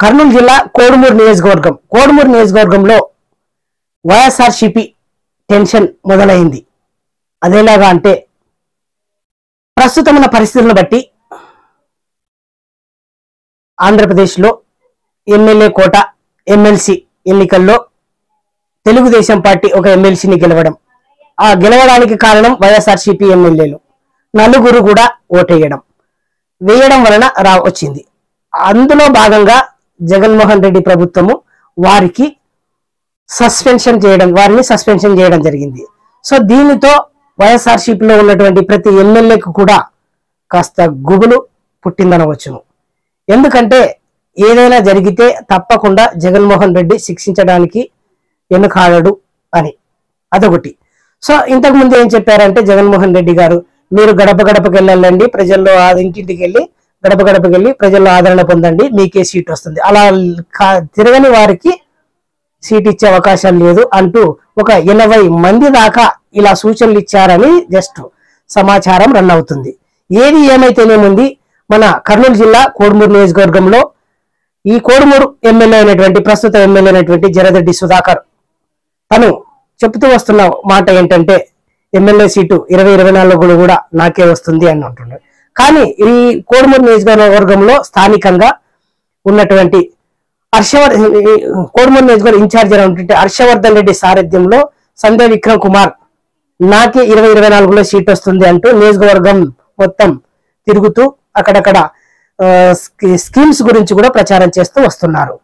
కర్నూలు జిల్లా కోడుమూరు నియోజకవర్గం. కోడుమూరు నియోజకవర్గంలో వైఎస్ఆర్సిపి టెన్షన్ మొదలైంది. అదేలాగా అంటే ప్రస్తుతం ఉన్న పరిస్థితులను బట్టి ఆంధ్రప్రదేశ్లో ఎమ్మెల్యే కోట ఎమ్మెల్సీ ఎన్నికల్లో తెలుగుదేశం పార్టీ ఒక ఎమ్మెల్సీని గెలవడం. ఆ గెలవడానికి కారణం వైఎస్ఆర్సీపీ ఎమ్మెల్యేలు. నలుగురు కూడా ఓటేయడం. వేయడం వలన రా వచ్చింది. అందులో భాగంగా జగన్మోహన్ రెడ్డి ప్రభుత్వము వారికి సస్పెన్షన్ చేయడం వారిని సస్పెన్షన్ చేయడం జరిగింది. సో దీనితో వైఎస్ఆర్సీపీలో ఉన్నటువంటి ప్రతి ఎమ్మెల్యేకు కూడా కాస్త గుబులు పుట్టిందనవచ్చును. ఎందుకంటే ఏదైనా జరిగితే తప్పకుండా జగన్మోహన్ రెడ్డి శిక్షించడానికి ఎన్నుకాడడు అని అదొకటి. సో ఇంతకు ముందు ఏం చెప్పారంటే జగన్మోహన్ రెడ్డి గారు మీరు గడప గడపకి వెళ్ళండి ప్రజల్లో ఆ ఇంటింటికి వెళ్ళి గడప గడపకి వెళ్ళి ప్రజల్లో ఆదరణ పొందండి. మీకే సీట్ వస్తుంది. అలా కా- తిరగని వారికి సీట్ ఇచ్చే అవకాశం లేదు అంటూ ఒక ఎనభై మంది దాకా ఇలా సూచనలు ఇచ్చారని జస్ట్ సమాచారం రన్ అవుతుంది. ఏది ఏమైతేనేముంది మన కర్నూలు జిల్లా కోడుమూరు నియోజకవర్గంలో ఈ కోడుమూరు ఎమ్మెల్యే అయినటువంటి ప్రస్తుత ఎమ్మెల్యే అయినటువంటి జరదడ్డి సుధాకర్ తను చెప్తూ వస్తున్న మాట ఏంటంటే ఎమ్మెల్యే సీటు ఇరవై ఇరవై నాలుగులో కూడా నాకే వస్తుంది అని అంటున్నాడు. కానీ ఈ కోడుమూరు నియోజకవర్గంలో స్థానికంగా ఉన్నటువంటి హర్షవర్ కోడుమూరు నియోజకవర్గం ఇన్ఛార్జ్ అయినటువంటి హర్షవర్ధన్ రెడ్డి సారథ్యంలో సంధ్య విక్రమ్ కుమార్ నాకే ఇరవై ఇరవై నాలుగులో సీట్ వస్తుంది అంటూ నియోజకవర్గం మొత్తం తిరుగుతూ అక్కడక్కడ స్కీమ్స్ గురించి కూడా ప్రచారం చేస్తూ వస్తున్నారు.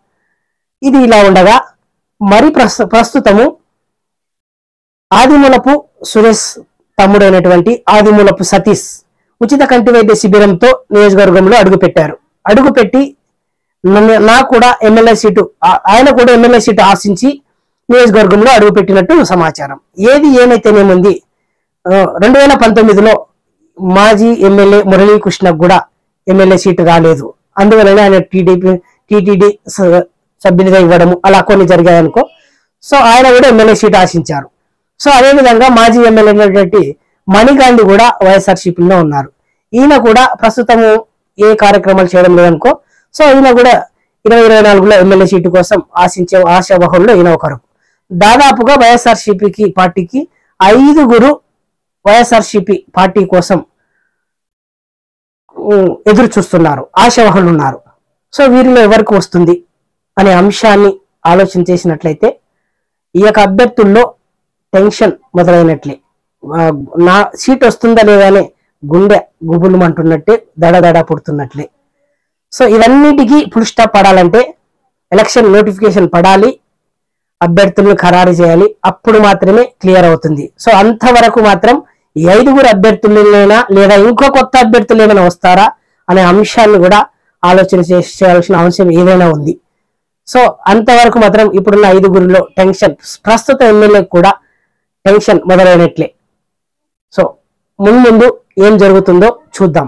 ఇది ఇలా ఉండగా మరి ప్రస్తుతము ఆదిమూలపు సురేష్ తమ్ముడైనటువంటి ఆదిమూలపు సతీష్ ఉచిత కంటి వైద్య శిబిరంతో నియోజకవర్గంలో అడుగుపెట్టారు. అడుగుపెట్టి నన్ను- నా కూడా ఎమ్మెల్యే సీటు ఆయన కూడా ఎమ్మెల్యే సీటు ఆశించి నియోజకవర్గంలో అడుగుపెట్టినట్టు సమాచారం. ఏది ఏమైతేనేముంది? రెండు వేల పంతొమ్మిదిలో మాజీ ఎమ్మెల్యే మురళీకృష్ణకు కూడా ఎమ్మెల్యే సీటు రాలేదు. అందువలన ఆయన టీడీపీ టీటీడీ సభ్యునిగా ఇవ్వడము అలా కొన్ని జరిగాయనుకో. సో ఆయన కూడా ఎమ్మెల్యే సీటు ఆశించారు. సో అదే విధంగా మాజీ ఎమ్మెల్యే అయినటువంటి మణిగాంధీ కూడా వైఎస్ఆర్సీపీలో ఉన్నారు. ఈయన కూడా ప్రస్తుతము ఏ కార్యక్రమాలు చేయడం లేదనుకో సో ఈయన కూడా ఇరవై ఇరవై నాలుగులో ఎమ్మెల్యే సీటు కోసం ఆశించే ఆశావహంలో ఈయన ఒకరు. దాదాపుగా వైఎస్ఆర్సీపీకి పార్టీకి ఐదుగురు వైఎస్ఆర్సీపీ పార్టీ కోసం ఎదురు చూస్తున్నారు ఆశావహులు ఉన్నారు. సో వీరిలో ఎవరికి వస్తుంది అనే అంశాన్ని ఆలోచన చేసినట్లయితే ఈ యొక్క అభ్యర్థుల్లో టెన్షన్ మొదలైనట్లే. నా సీట్ వస్తుందా లేదా అని గుండె గుబులు అంటున్నట్టే దడ దడ పుడుతున్నట్లే. సో ఇవన్నిటికీ ఫుల్ స్టాప్ పడాలంటే ఎలక్షన్ నోటిఫికేషన్ పడాలి అభ్యర్థులను ఖరారు చేయాలి అప్పుడు మాత్రమే క్లియర్ అవుతుంది. సో అంతవరకు మాత్రం ఈ ఐదుగురు అభ్యర్థులైనా లేదా ఇంకో కొత్త అభ్యర్థులు ఏమైనా వస్తారా అనే అంశాన్ని కూడా ఆలోచన చేసి చేయాల్సిన అవసరం ఏదైనా ఉంది. సో అంతవరకు మాత్రం ఇప్పుడున్న ఐదుగురిలో టెన్షన్ ప్రస్తుత ఎమ్మెల్యే కూడా టెన్షన్ మొదలైనట్లే. సో ముందు ముందు ఏం జరుగుతుందో చూద్దాం.